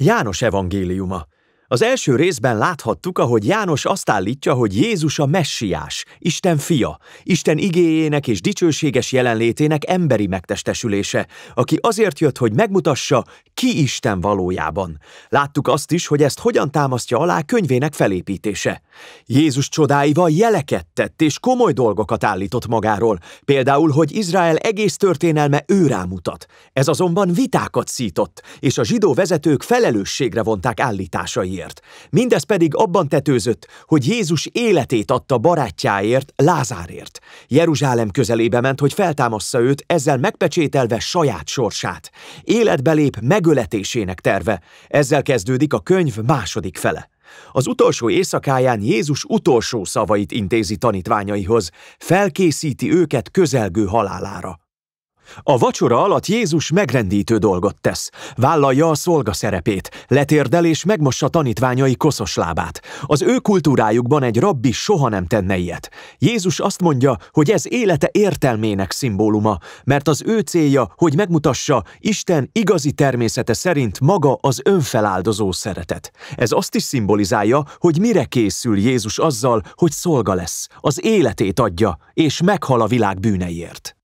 János evangéliuma. Az első részben láthattuk, ahogy János azt állítja, hogy Jézus a messiás, Isten fia, Isten igéjének és dicsőséges jelenlétének emberi megtestesülése, aki azért jött, hogy megmutassa, ki Isten valójában. Láttuk azt is, hogy ezt hogyan támasztja alá könyvének felépítése. Jézus csodáival jeleket tett és komoly dolgokat állított magáról, például, hogy Izrael egész történelme ő rámutat. Ez azonban vitákat szított, és a zsidó vezetők felelősségre vonták állításai miért. Mindez pedig abban tetőzött, hogy Jézus életét adta barátjáért, Lázárért. Jeruzsálem közelébe ment, hogy feltámassza őt, ezzel megpecsételve saját sorsát. Életbe lép megöletésének terve. Ezzel kezdődik a könyv második fele. Az utolsó éjszakáján Jézus utolsó szavait intézi tanítványaihoz, felkészíti őket közelgő halálára. A vacsora alatt Jézus megrendítő dolgot tesz. Vállalja a szolga szerepét, letérdel és megmossa tanítványai koszos lábát. Az ő kultúrájukban egy rabbi soha nem tenne ilyet. Jézus azt mondja, hogy ez élete értelmének szimbóluma, mert az ő célja, hogy megmutassa, Isten igazi természete szerint maga az önfeláldozó szeretet. Ez azt is szimbolizálja, hogy mire készül Jézus azzal, hogy szolga lesz, az életét adja, és meghal a világ bűneiért.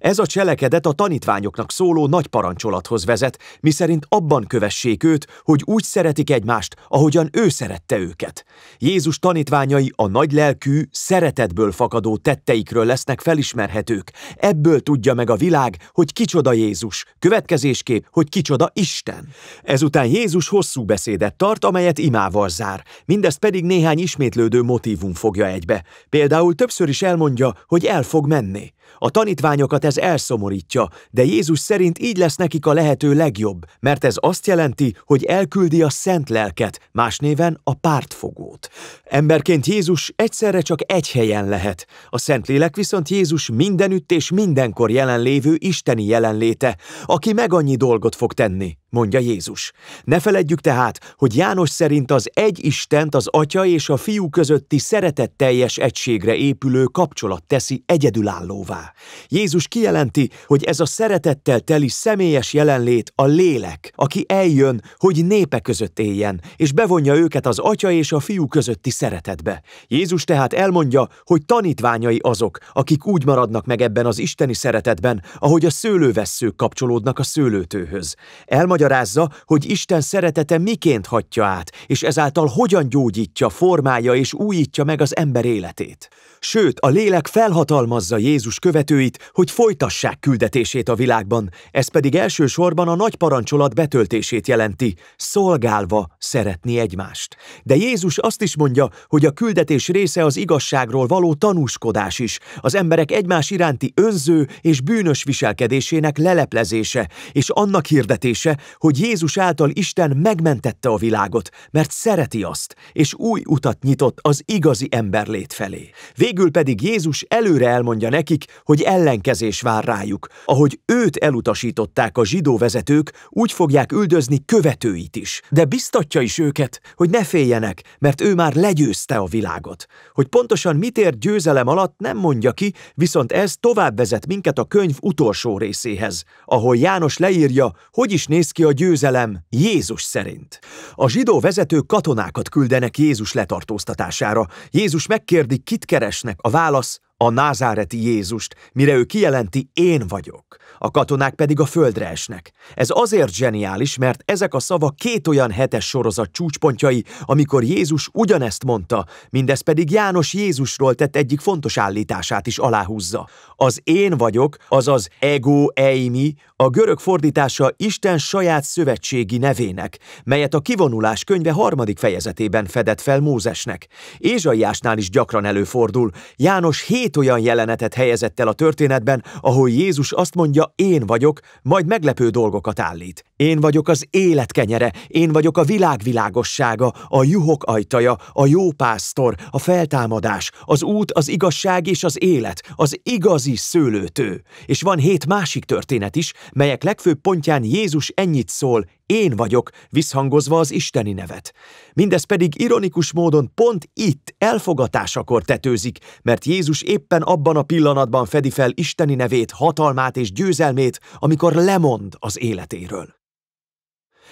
Ez a cselekedet a tanítványoknak szóló nagy parancsolathoz vezet, miszerint abban kövessék őt, hogy úgy szeretik egymást, ahogyan ő szerette őket. Jézus tanítványai a nagy lelkű, szeretetből fakadó tetteikről lesznek felismerhetők. Ebből tudja meg a világ, hogy kicsoda Jézus, következésképp, hogy kicsoda Isten. Ezután Jézus hosszú beszédet tart, amelyet imával zár, mindezt pedig néhány ismétlődő motívum fogja egybe. Például többször is elmondja, hogy el fog menni. A tanítványokat ez elszomorítja, de Jézus szerint így lesz nekik a lehető legjobb, mert ez azt jelenti, hogy elküldi a szent lelket, más néven a pártfogót. Emberként Jézus egyszerre csak egy helyen lehet, a Szentlélek viszont Jézus mindenütt és mindenkor jelenlévő isteni jelenléte, aki meg annyi dolgot fog tenni mondja Jézus. Ne feledjük tehát, hogy János szerint az egy Istent az Atya és a Fiú közötti szeretetteljes egységre épülő kapcsolat teszi egyedülállóvá. Jézus kijelenti, hogy ez a szeretettel teli személyes jelenlét a lélek, aki eljön, hogy népe között éljen, és bevonja őket az Atya és a Fiú közötti szeretetbe. Jézus tehát elmondja, hogy tanítványai azok, akik úgy maradnak meg ebben az isteni szeretetben, ahogy a szőlővesszők kapcsolódnak a szőlőtőhöz. Elmagy elmagyarázza, hogy Isten szeretete miként hatja át, és ezáltal hogyan gyógyítja, formálja és újítja meg az ember életét. Sőt, a lélek felhatalmazza Jézus követőit, hogy folytassák küldetését a világban, ez pedig elsősorban a nagy parancsolat betöltését jelenti, szolgálva szeretni egymást. De Jézus azt is mondja, hogy a küldetés része az igazságról való tanúskodás is, az emberek egymás iránti önző és bűnös viselkedésének leleplezése, és annak hirdetése, hogy Jézus által Isten megmentette a világot, mert szereti azt, és új utat nyitott az igazi emberlét felé. Végül pedig Jézus előre elmondja nekik, hogy ellenkezés vár rájuk. Ahogy őt elutasították a zsidó vezetők, úgy fogják üldözni követőit is. De biztatja is őket, hogy ne féljenek, mert ő már legyőzte a világot. Hogy pontosan mit ér győzelem alatt nem mondja ki, viszont ez tovább vezet minket a könyv utolsó részéhez, ahol János leírja, hogy is néz ki ki a győzelem Jézus szerint. A zsidó vezetők katonákat küldenek Jézus letartóztatására. Jézus megkérdi, kit keresnek. A válasz a názáreti Jézust, mire ő kijelenti, én vagyok. A katonák pedig a földre esnek. Ez azért zseniális, mert ezek a szavak két olyan hetes sorozat csúcspontjai, amikor Jézus ugyanezt mondta, mindez pedig János Jézusról tett egyik fontos állítását is aláhúzza. Az én vagyok, azaz ego eimi, a görög fordítása Isten saját szövetségi nevének, melyet a kivonulás könyve harmadik fejezetében fedett fel Mózesnek. Ézsaiásnál is gyakran előfordul. János hét két olyan jelenetet helyezett el a történetben, ahol Jézus azt mondja, én vagyok, majd meglepő dolgokat állít. Én vagyok az élet kenyere, én vagyok a világ világossága, a juhok ajtaja, a jó pásztor, a feltámadás, az út, az igazság és az élet, az igazi szőlőtő. És van hét másik történet is, melyek legfőbb pontján Jézus ennyit szól, én vagyok, visszhangozva az isteni nevet. Mindez pedig ironikus módon pont itt, elfogatásakor tetőzik, mert Jézus éppen abban a pillanatban fedi fel isteni nevét, hatalmát és győzelmét, amikor lemond az életéről.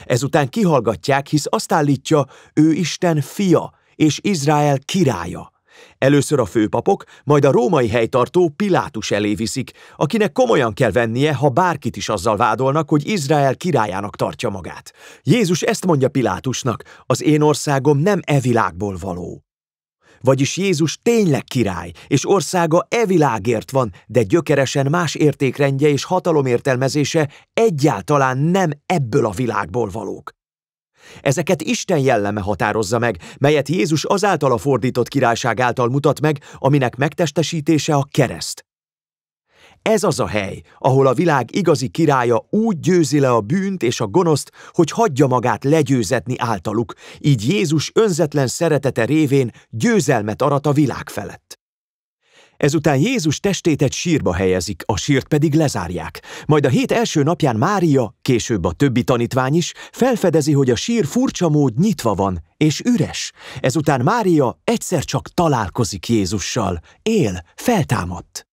Ezután kihallgatják, hisz azt állítja, ő Isten fia és Izrael királya. Először a főpapok, majd a római helytartó Pilátus elé viszik, akinek komolyan kell vennie, ha bárkit is azzal vádolnak, hogy Izrael királyának tartja magát. Jézus ezt mondja Pilátusnak, az én országom nem e világból való. Vagyis Jézus tényleg király, és országa e világért van, de gyökeresen más értékrendje és hatalomértelmezése egyáltalán nem ebből a világból valók. Ezeket Isten jelleme határozza meg, melyet Jézus azáltal a fordított királyság által mutat meg, aminek megtestesítése a kereszt. Ez az a hely, ahol a világ igazi királya úgy győzi le a bűnt és a gonoszt, hogy hagyja magát legyőzetni általuk, így Jézus önzetlen szeretete révén győzelmet arat a világ felett. Ezután Jézus testét egy sírba helyezik, a sírt pedig lezárják. Majd a hét első napján Mária, később a többi tanítvány is, felfedezi, hogy a sír furcsa mód nyitva van, és üres. Ezután Mária egyszer csak találkozik Jézussal. Él, feltámadt.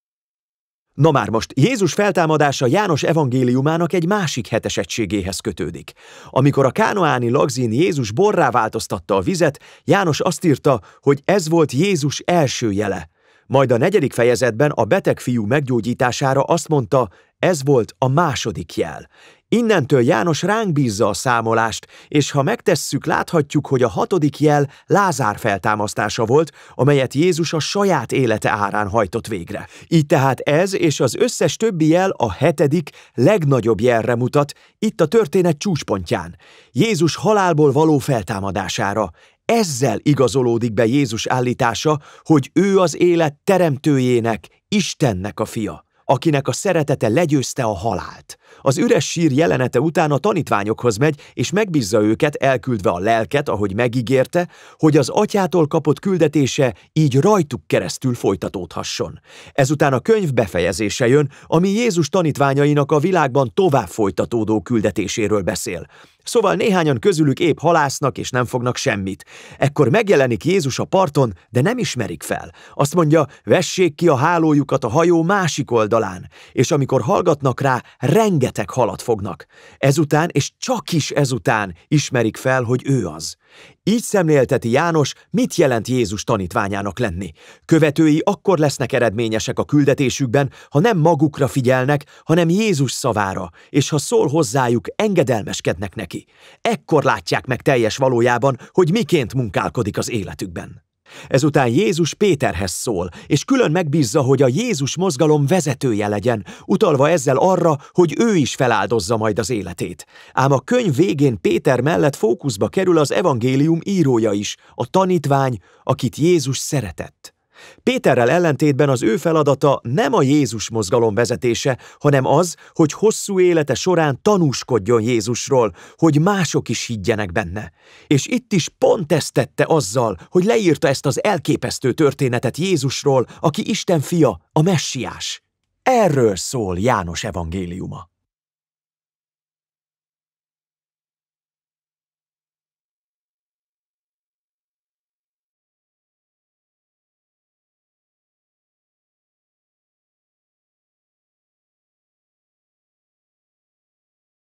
Na már most, Jézus feltámadása János evangéliumának egy másik hetes egységéhez kötődik. Amikor a kánoáni lagzin Jézus borrá változtatta a vizet, János azt írta, hogy ez volt Jézus első jele. Majd a negyedik fejezetben a beteg fiú meggyógyítására azt mondta, ez volt a második jel. Innentől János ránk bízza a számolást, és ha megtesszük, láthatjuk, hogy a hatodik jel Lázár feltámasztása volt, amelyet Jézus a saját élete árán hajtott végre. Így tehát ez és az összes többi jel a hetedik, legnagyobb jelre mutat, itt a történet csúcspontján. Jézus halálból való feltámadására. Ezzel igazolódik be Jézus állítása, hogy ő az élet teremtőjének, Istennek a fia akinek a szeretete legyőzte a halált. Az üres sír jelenete után a tanítványokhoz megy, és megbízza őket, elküldve a lelket, ahogy megígérte, hogy az atyától kapott küldetése így rajtuk keresztül folytatódhasson. Ezután a könyv befejezése jön, ami Jézus tanítványainak a világban tovább folytatódó küldetéséről beszél. Szóval néhányan közülük épp halásznak és nem fognak semmit. Ekkor megjelenik Jézus a parton, de nem ismerik fel. Azt mondja, vessék ki a hálójukat a hajó másik oldalán, és amikor hallgatnak rá, rengeteg halat fognak. Ezután, és csak is ezután ismerik fel, hogy ő az. Így szemlélteti János, mit jelent Jézus tanítványának lenni. Követői akkor lesznek eredményesek a küldetésükben, ha nem magukra figyelnek, hanem Jézus szavára, és ha szól hozzájuk, engedelmeskednek neki. Ekkor látják meg teljes valójában, hogy miként munkálkodik az életükben. Ezután Jézus Péterhez szól, és külön megbízza, hogy a Jézus mozgalom vezetője legyen, utalva ezzel arra, hogy ő is feláldozza majd az életét. Ám a könyv végén Péter mellett fókuszba kerül az evangélium írója is, a tanítvány, akit Jézus szeretett. Péterrel ellentétben az ő feladata nem a Jézus mozgalom vezetése, hanem az, hogy hosszú élete során tanúskodjon Jézusról, hogy mások is higgyenek benne. És itt is pont ezt tette azzal, hogy leírta ezt az elképesztő történetet Jézusról, aki Isten fia, a messiás. Erről szól János evangéliuma.